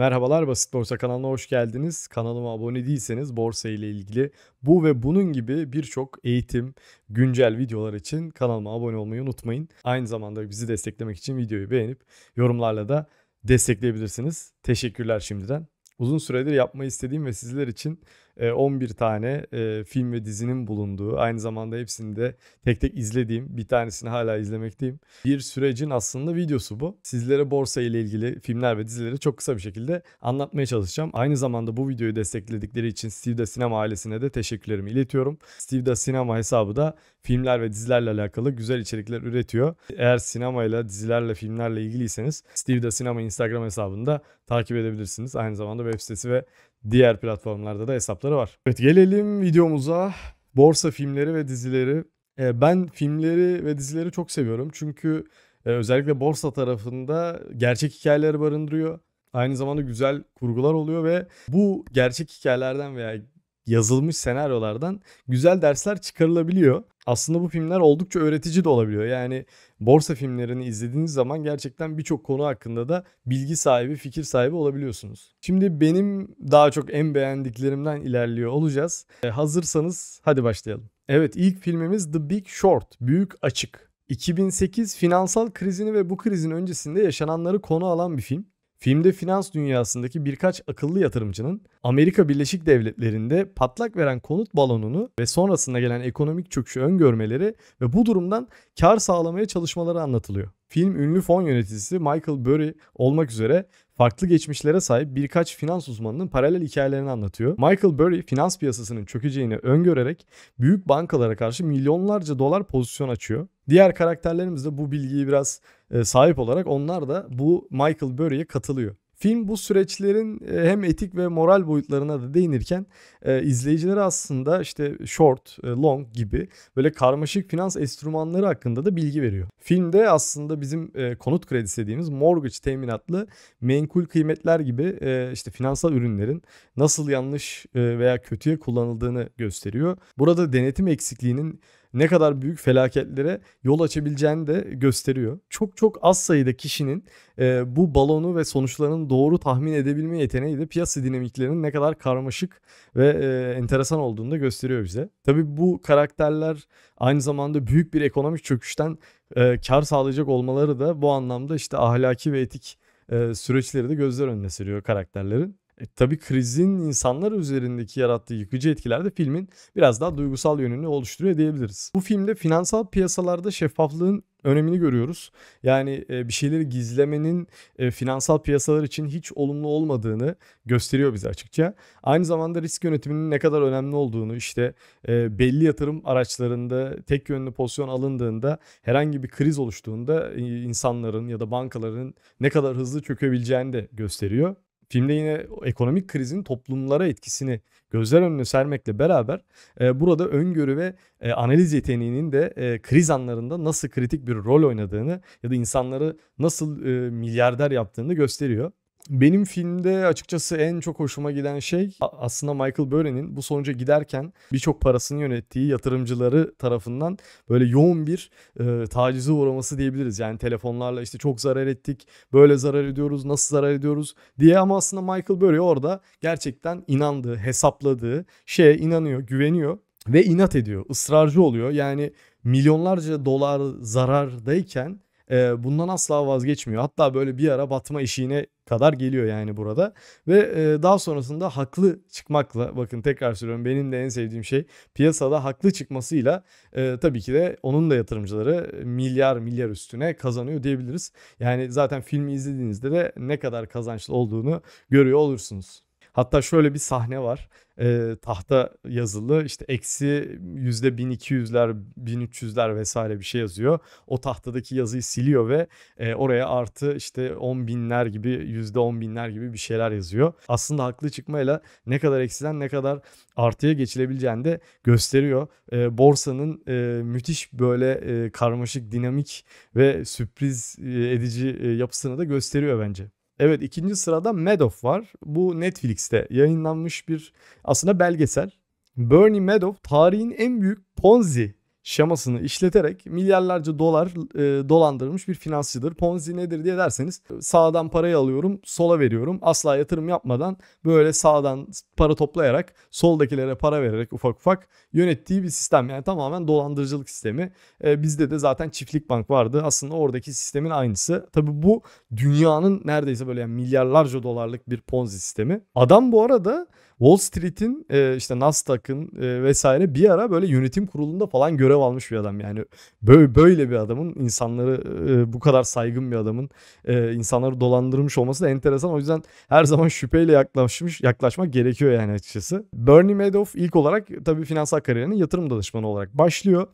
Merhabalar Basit Borsa kanalına hoş geldiniz. Kanalıma abone değilseniz borsa ile ilgili bu ve bunun gibi birçok eğitim, güncel videolar için kanalıma abone olmayı unutmayın. Aynı zamanda bizi desteklemek için videoyu beğenip yorumlarla da destekleyebilirsiniz. Teşekkürler şimdiden. Uzun süredir yapmayı istediğim ve sizler için 11 tane film ve dizinin bulunduğu aynı zamanda hepsini de tek tek izlediğim bir tanesini hala izlemekteyim. Bir sürecin aslında videosu bu. Sizlere borsa ile ilgili filmler ve dizileri çok kısa bir şekilde anlatmaya çalışacağım. Aynı zamanda bu videoyu destekledikleri için Steve Da Sinema ailesine de teşekkürlerimi iletiyorum. Steve Da Sinema hesabı da filmler ve dizilerle alakalı güzel içerikler üretiyor. Eğer sinemayla, dizilerle, filmlerle ilgiliyseniz Steve Da Sinema Instagram hesabında takip edebilirsiniz. Aynı zamanda web sitesi ve diğer platformlarda da hesapları var. Evet gelelim videomuza. Borsa filmleri ve dizileri. Ee, ben filmleri ve dizileri çok seviyorum. Çünkü e, özellikle borsa tarafında gerçek hikayeleri barındırıyor. Aynı zamanda güzel kurgular oluyor ve bu gerçek hikayelerden veya yazılmış senaryolardan güzel dersler çıkarılabiliyor. Aslında bu filmler oldukça öğretici de olabiliyor. Yani borsa filmlerini izlediğiniz zaman gerçekten birçok konu hakkında da bilgi sahibi, fikir sahibi olabiliyorsunuz. Şimdi benim daha çok en beğendiklerimden ilerliyor olacağız. E, hazırsanız hadi başlayalım. Evet ilk filmimiz The Big Short, Büyük Açık. 2008 finansal krizini ve bu krizin öncesinde yaşananları konu alan bir film. Filmde finans dünyasındaki birkaç akıllı yatırımcının Amerika Birleşik Devletleri'nde patlak veren konut balonunu ve sonrasında gelen ekonomik çöküşü öngörmeleri ve bu durumdan kar sağlamaya çalışmaları anlatılıyor. Film ünlü fon yöneticisi Michael Burry olmak üzere farklı geçmişlere sahip birkaç finans uzmanının paralel hikayelerini anlatıyor. Michael Burry finans piyasasının çökeceğini öngörerek büyük bankalara karşı milyonlarca dolar pozisyon açıyor. Diğer karakterlerimiz de bu bilgiyi biraz e, sahip olarak onlar da bu Michael Burry'e katılıyor. Film bu süreçlerin e, hem etik ve moral boyutlarına da değinirken e, izleyicilere aslında işte short, e, long gibi böyle karmaşık finans enstrümanları hakkında da bilgi veriyor. Filmde aslında bizim konut kredisi dediğimiz mortgage teminatlı menkul kıymetler gibi işte finansal ürünlerin nasıl yanlış veya kötüye kullanıldığını gösteriyor. Burada denetim eksikliğinin ne kadar büyük felaketlere yol açabileceğini de gösteriyor. Çok çok az sayıda kişinin e, bu balonu ve sonuçlarını doğru tahmin edebilme yeteneği de piyasa dinamiklerinin ne kadar karmaşık ve e, enteresan olduğunu da gösteriyor bize. Tabii bu karakterler aynı zamanda büyük bir ekonomik çöküşten e, kar sağlayacak olmaları da bu anlamda işte ahlaki ve etik e, süreçleri de gözler önüne seriyor karakterlerin. E, tabii krizin insanlar üzerindeki yarattığı yıkıcı etkiler de filmin biraz daha duygusal yönünü oluşturuyor diyebiliriz. Bu filmde finansal piyasalarda şeffaflığın önemini görüyoruz. Yani e, bir şeyleri gizlemenin e, finansal piyasalar için hiç olumlu olmadığını gösteriyor bize açıkça. Aynı zamanda risk yönetiminin ne kadar önemli olduğunu işte e, belli yatırım araçlarında tek yönlü pozisyon alındığında herhangi bir kriz oluştuğunda insanların ya da bankaların ne kadar hızlı çökebileceğini de gösteriyor. Filmde yine ekonomik krizin toplumlara etkisini gözler önüne sermekle beraber e, burada öngörü ve e, analiz yeteneğinin de e, kriz anlarında nasıl kritik bir rol oynadığını ya da insanları nasıl e, milyarder yaptığını gösteriyor. Benim filmde açıkçası en çok hoşuma giden şey aslında Michael Burry'nin bu sonuca giderken birçok parasını yönettiği yatırımcıları tarafından böyle yoğun bir e, tacize uğraması diyebiliriz. Yani telefonlarla işte çok zarar ettik, böyle zarar ediyoruz, nasıl zarar ediyoruz diye ama aslında Michael Burry orada gerçekten inandığı, hesapladığı şeye inanıyor, güveniyor ve inat ediyor, ısrarcı oluyor. Yani milyonlarca dolar zarardayken e, bundan asla vazgeçmiyor. Hatta böyle bir ara batma işine kadar geliyor yani burada. Ve e, daha sonrasında haklı çıkmakla bakın tekrar söylüyorum benim de en sevdiğim şey piyasada haklı çıkmasıyla e, tabii ki de onun da yatırımcıları milyar milyar üstüne kazanıyor diyebiliriz. Yani zaten filmi izlediğinizde de ne kadar kazançlı olduğunu görüyor olursunuz. Hatta şöyle bir sahne var. E, tahta yazılı işte eksi yüzde 1200'ler 1300'ler vesaire bir şey yazıyor. O tahtadaki yazıyı siliyor ve e, oraya artı işte 10 binler gibi yüzde 10 binler gibi bir şeyler yazıyor. Aslında haklı çıkmayla ne kadar eksiden ne kadar artıya geçilebileceğini de gösteriyor. E, borsanın e, müthiş böyle e, karmaşık, dinamik ve sürpriz edici yapısını da gösteriyor bence. Evet ikinci sırada Madoff var. Bu Netflix'te yayınlanmış bir aslında belgesel. Bernie Madoff tarihin en büyük Ponzi şemasını işleterek milyarlarca dolar e, dolandırılmış bir finansçıdır. Ponzi nedir diye derseniz sağdan parayı alıyorum, sola veriyorum. Asla yatırım yapmadan böyle sağdan para toplayarak soldakilere para vererek ufak ufak yönettiği bir sistem. Yani tamamen dolandırıcılık sistemi. E, bizde de zaten çiftlik bank vardı. Aslında oradaki sistemin aynısı. Tabii bu dünyanın neredeyse böyle yani milyarlarca dolarlık bir Ponzi sistemi. Adam bu arada Wall Street'in e, işte Nasdaq'ın e, vesaire bir ara böyle yönetim kurulunda falan görev almış bir adam. Yani böyle, böyle bir adamın insanları e, bu kadar saygın bir adamın e, insanları dolandırmış olması da enteresan. O yüzden her zaman şüpheyle yaklaşmış yaklaşmak gerekiyor yani açıkçası. Bernie Madoff ilk olarak tabii finansal kariyerinin yatırım danışmanı olarak başlıyor.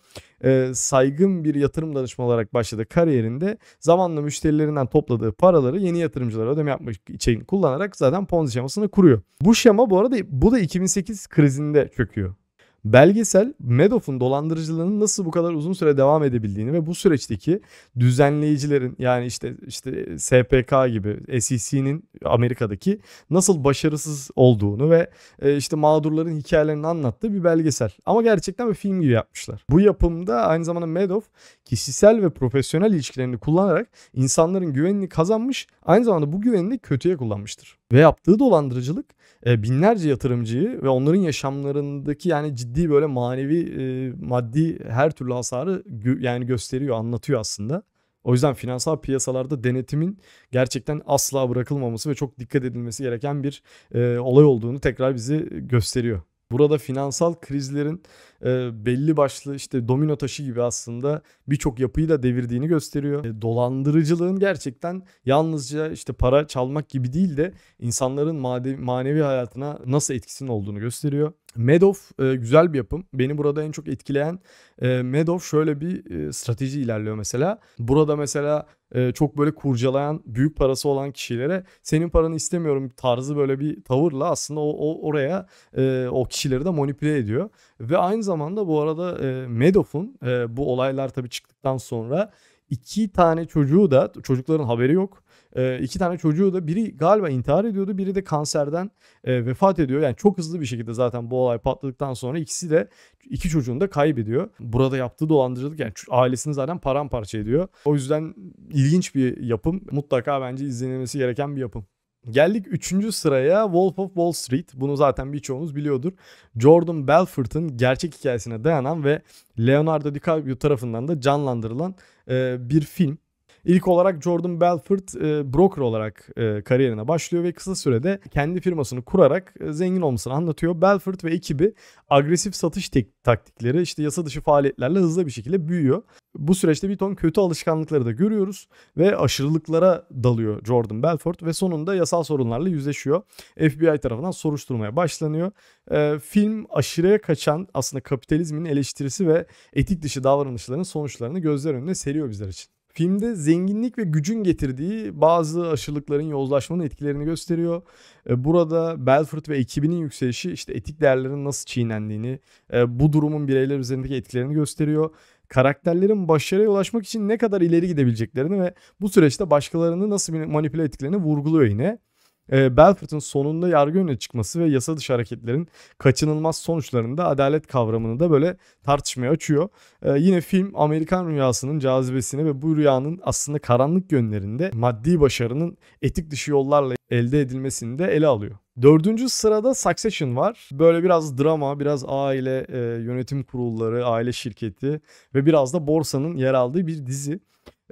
E, saygın bir yatırım danışmanı olarak başladı kariyerinde zamanla müşterilerinden topladığı paraları yeni yatırımcılara ödeme yapmak için kullanarak zaten Ponzi şemasını kuruyor. Bu şema bu arada bu da 2008 krizinde çöküyor. Belgesel Madoff'un dolandırıcılığının nasıl bu kadar uzun süre devam edebildiğini ve bu süreçteki düzenleyicilerin yani işte işte SPK gibi SEC'nin Amerika'daki nasıl başarısız olduğunu ve e, işte mağdurların hikayelerini anlattığı bir belgesel. Ama gerçekten bir film gibi yapmışlar. Bu yapımda aynı zamanda Madoff kişisel ve profesyonel ilişkilerini kullanarak insanların güvenini kazanmış, aynı zamanda bu güvenini kötüye kullanmıştır. Ve yaptığı dolandırıcılık e, binlerce yatırımcıyı ve onların yaşamlarındaki yani ciddi böyle manevi e, maddi her türlü hasarı yani gösteriyor anlatıyor aslında. O yüzden finansal piyasalarda denetimin gerçekten asla bırakılmaması ve çok dikkat edilmesi gereken bir e, olay olduğunu tekrar bizi gösteriyor. Burada finansal krizlerin e, belli başlı işte domino taşı gibi aslında birçok yapıyı da devirdiğini gösteriyor. E, dolandırıcılığın gerçekten yalnızca işte para çalmak gibi değil de insanların manevi, manevi hayatına nasıl etkisinin olduğunu gösteriyor. Madoff e, güzel bir yapım. Beni burada en çok etkileyen e, Madoff şöyle bir e, strateji ilerliyor mesela. Burada mesela e, çok böyle kurcalayan, büyük parası olan kişilere senin paranı istemiyorum tarzı böyle bir tavırla aslında o, o oraya e, o kişileri de manipüle ediyor. Ve aynı zamanda bu arada e, Madoff'un e, bu olaylar tabii çıktıktan sonra iki tane çocuğu da çocukların haberi yok. E, iki tane çocuğu da biri galiba intihar ediyordu biri de kanserden e, vefat ediyor. Yani çok hızlı bir şekilde zaten bu olay patladıktan sonra ikisi de iki çocuğunu da kaybediyor. Burada yaptığı dolandırıcılık yani ailesini zaten paramparça ediyor. O yüzden ilginç bir yapım. Mutlaka bence izlenilmesi gereken bir yapım. Geldik 3. sıraya Wolf of Wall Street. Bunu zaten birçoğunuz biliyordur. Jordan Belfort'un gerçek hikayesine dayanan ve Leonardo DiCaprio tarafından da canlandırılan e, bir film. İlk olarak Jordan Belfort e, broker olarak e, kariyerine başlıyor ve kısa sürede kendi firmasını kurarak e, zengin olmasını anlatıyor. Belfort ve ekibi agresif satış tek- taktikleri işte yasa dışı faaliyetlerle hızlı bir şekilde büyüyor. Bu süreçte bir ton kötü alışkanlıkları da görüyoruz ve aşırılıklara dalıyor Jordan Belfort ve sonunda yasal sorunlarla yüzleşiyor. FBI tarafından soruşturmaya başlanıyor. E, film aşırıya kaçan aslında kapitalizmin eleştirisi ve etik dışı davranışların sonuçlarını gözler önüne seriyor bizler için. Filmde zenginlik ve gücün getirdiği bazı aşırılıkların yozlaşmanın etkilerini gösteriyor. E, burada Belfort ve ekibinin yükselişi işte etik değerlerin nasıl çiğnendiğini, e, bu durumun bireyler üzerindeki etkilerini gösteriyor. Karakterlerin başarıya ulaşmak için ne kadar ileri gidebileceklerini ve bu süreçte başkalarını nasıl manipüle ettiklerini vurguluyor yine e, Belfort'un sonunda yargı önüne çıkması ve yasa dışı hareketlerin kaçınılmaz sonuçlarında adalet kavramını da böyle tartışmaya açıyor. E, yine film Amerikan rüyasının cazibesini ve bu rüyanın aslında karanlık yönlerinde maddi başarının etik dışı yollarla elde edilmesini de ele alıyor. Dördüncü sırada Succession var. Böyle biraz drama, biraz aile e, yönetim kurulları, aile şirketi ve biraz da borsanın yer aldığı bir dizi.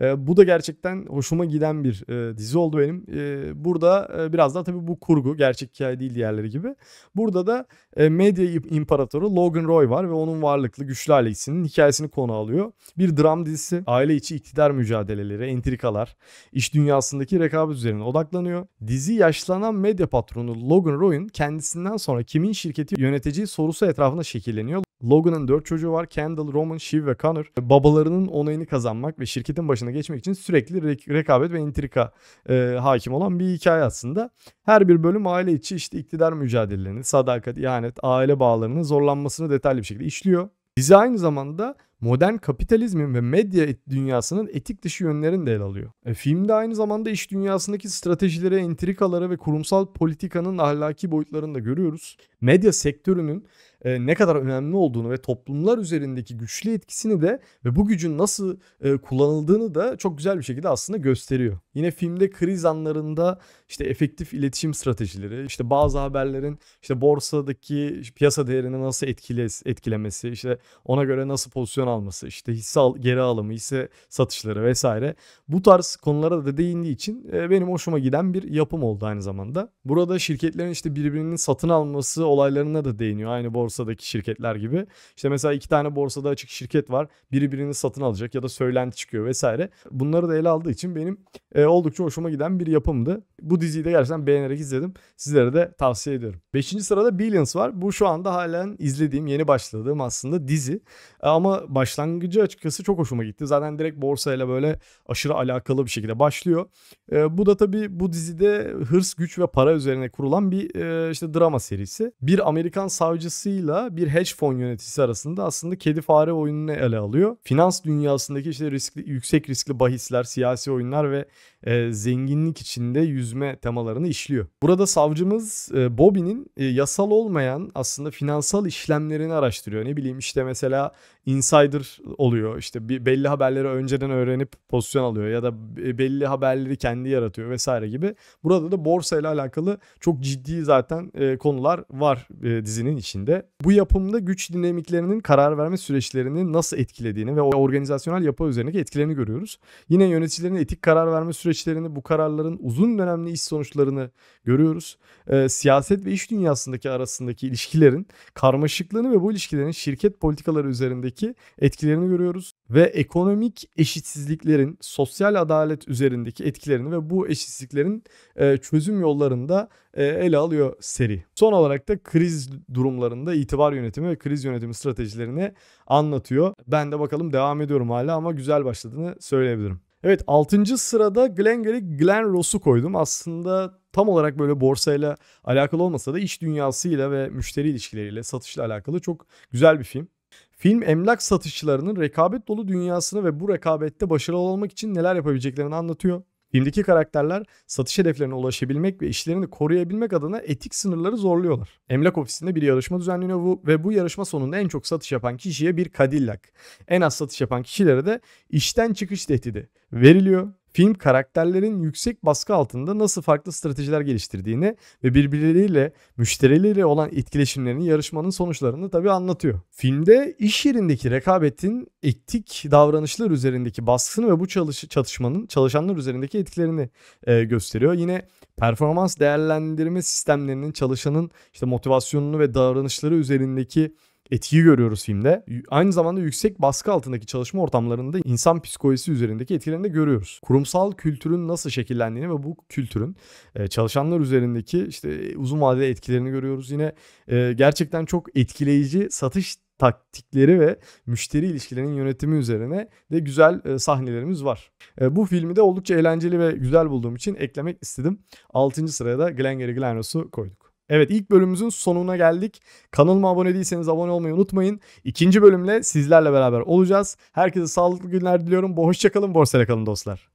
E, bu da gerçekten hoşuma giden bir e, dizi oldu benim. E, burada e, biraz daha tabii bu kurgu. Gerçek hikaye değil diğerleri gibi. Burada da e, medya imparatoru Logan Roy var ve onun varlıklı güçlü ailesinin hikayesini konu alıyor. Bir dram dizisi. Aile içi iktidar mücadeleleri, entrikalar, iş dünyasındaki rekabet üzerine odaklanıyor. Dizi yaşlanan medya patronu Logan Roy'un kendisinden sonra kimin şirketi yöneteceği sorusu etrafında şekilleniyor. Logan'ın 4 çocuğu var. Kendall, Roman, Shiv ve Connor. Babalarının onayını kazanmak ve şirketin başına geçmek için sürekli re- rekabet ve intrika e, hakim olan bir hikaye aslında. Her bir bölüm aile içi işte iktidar mücadelelerini, sadakat, ihanet, aile bağlarının zorlanmasını detaylı bir şekilde işliyor. Dizi aynı zamanda modern kapitalizmin ve medya dünyasının etik dışı yönlerini de ele alıyor. E, filmde aynı zamanda iş dünyasındaki stratejileri, entrikaları ve kurumsal politikanın ahlaki boyutlarını da görüyoruz. Medya sektörünün e, ne kadar önemli olduğunu ve toplumlar üzerindeki güçlü etkisini de ve bu gücün nasıl e, kullanıldığını da çok güzel bir şekilde aslında gösteriyor. Yine filmde kriz anlarında işte efektif iletişim stratejileri, işte bazı haberlerin işte borsadaki piyasa değerini nasıl etkile, etkilemesi, işte ona göre nasıl pozisyon alması, işte hisse al, geri alımı, hisse satışları vesaire. Bu tarz konulara da değindiği için e, benim hoşuma giden bir yapım oldu aynı zamanda. Burada şirketlerin işte birbirinin satın alması olaylarına da değiniyor. Aynı borsadaki şirketler gibi. İşte mesela iki tane borsada açık şirket var. Biri birini satın alacak ya da söylenti çıkıyor vesaire. Bunları da ele aldığı için benim e, oldukça hoşuma giden bir yapımdı. Bu diziyi de gerçekten beğenerek izledim. Sizlere de tavsiye ediyorum. Beşinci sırada Billions var. Bu şu anda halen izlediğim, yeni başladığım aslında dizi. Ama başlangıcı açıkçası çok hoşuma gitti. Zaten direkt borsayla böyle aşırı alakalı bir şekilde başlıyor. E, bu da tabii bu dizide hırs, güç ve para üzerine kurulan bir e, işte drama serisi. Bir Amerikan savcısıyla bir hedge fon yöneticisi arasında aslında kedi fare oyununu ele alıyor. Finans dünyasındaki işte riskli, yüksek riskli bahisler, siyasi oyunlar ve e, zenginlik içinde yüzme temalarını işliyor. Burada savcımız e, Bobby'nin e, yasal olmayan aslında finansal işlemlerini araştırıyor. Ne bileyim işte mesela insider oluyor. İşte belli haberleri önceden öğrenip pozisyon alıyor ya da belli haberleri kendi yaratıyor vesaire gibi. Burada da borsa ile alakalı çok ciddi zaten e, konular var dizinin içinde. Bu yapımda güç dinamiklerinin karar verme süreçlerini nasıl etkilediğini ve organizasyonel yapı üzerindeki etkilerini görüyoruz. Yine yöneticilerin etik karar verme süreçlerini, bu kararların uzun dönemli iş sonuçlarını görüyoruz. E, siyaset ve iş dünyasındaki arasındaki ilişkilerin karmaşıklığını ve bu ilişkilerin şirket politikaları üzerindeki etkilerini görüyoruz ve ekonomik eşitsizliklerin sosyal adalet üzerindeki etkilerini ve bu eşitsizliklerin e, çözüm yollarında e, ele alıyor seri. Son olarak da kriz durumlarında itibar yönetimi ve kriz yönetimi stratejilerini anlatıyor. Ben de bakalım devam ediyorum hala ama güzel başladığını söyleyebilirim. Evet 6. sırada Glengarry Glen Ross'u koydum. Aslında tam olarak böyle borsayla alakalı olmasa da iş dünyasıyla ve müşteri ilişkileriyle, satışla alakalı çok güzel bir film. Film emlak satışçılarının rekabet dolu dünyasını ve bu rekabette başarılı olmak için neler yapabileceklerini anlatıyor. Filmdeki karakterler satış hedeflerine ulaşabilmek ve işlerini koruyabilmek adına etik sınırları zorluyorlar. Emlak ofisinde bir yarışma düzenleniyor ve bu yarışma sonunda en çok satış yapan kişiye bir Cadillac, en az satış yapan kişilere de işten çıkış tehdidi veriliyor. Film karakterlerin yüksek baskı altında nasıl farklı stratejiler geliştirdiğini ve birbirleriyle müşterileriyle olan etkileşimlerini yarışmanın sonuçlarını tabii anlatıyor. Filmde iş yerindeki rekabetin etik davranışlar üzerindeki baskısını ve bu çalış çatışmanın çalışanlar üzerindeki etkilerini e, gösteriyor. Yine performans değerlendirme sistemlerinin çalışanın işte motivasyonunu ve davranışları üzerindeki etkiyi görüyoruz filmde. Aynı zamanda yüksek baskı altındaki çalışma ortamlarında insan psikolojisi üzerindeki etkilerini de görüyoruz. Kurumsal kültürün nasıl şekillendiğini ve bu kültürün e, çalışanlar üzerindeki işte uzun vadeli etkilerini görüyoruz. Yine e, gerçekten çok etkileyici satış taktikleri ve müşteri ilişkilerinin yönetimi üzerine de güzel e, sahnelerimiz var. bu filmi de oldukça eğlenceli ve güzel bulduğum için eklemek istedim. 6. sıraya da Glengarry Glen Ross'u koyduk. Evet ilk bölümümüzün sonuna geldik. Kanalıma abone değilseniz abone olmayı unutmayın. İkinci bölümle sizlerle beraber olacağız. Herkese sağlıklı günler diliyorum. Hoşçakalın, borsayla kalın dostlar.